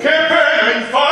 che penfa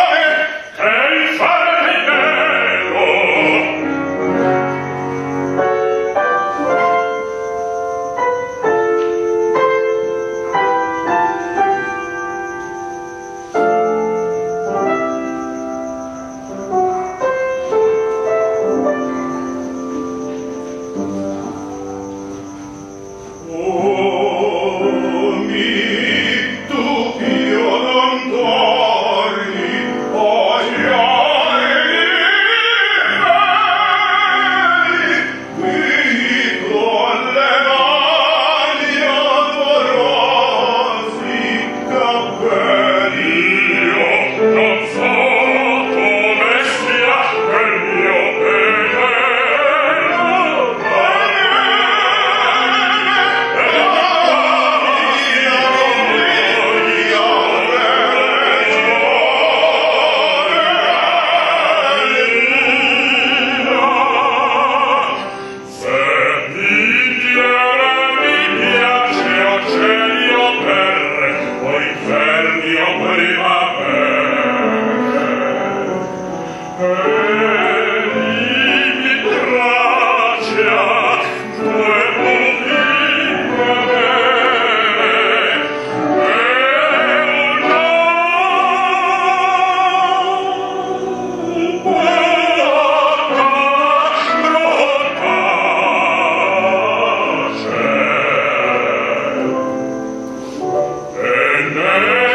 Amen.